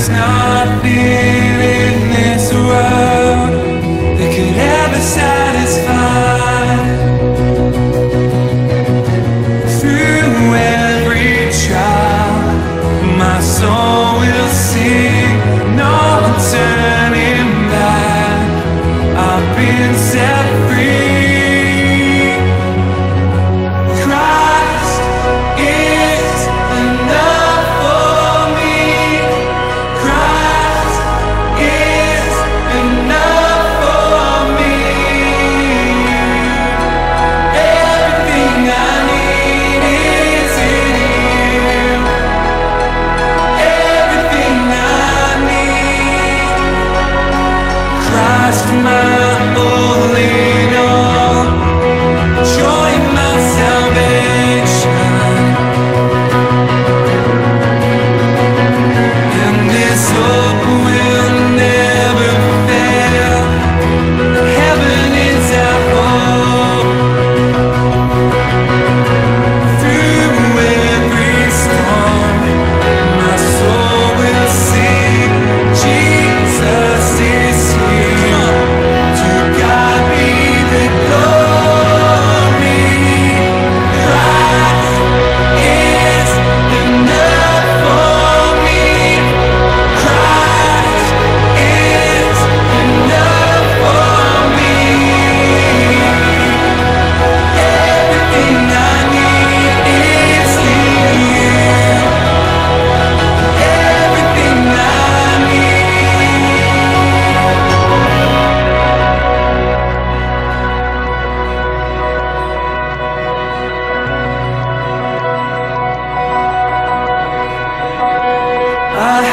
there's nothing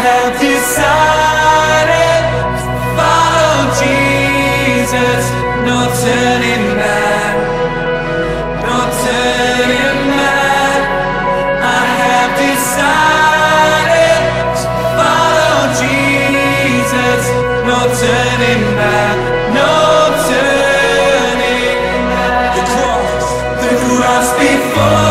have decided to follow Jesus, no turning back, no turning back. I have decided to follow Jesus, no turning back, no turning back. The cross, the cross before.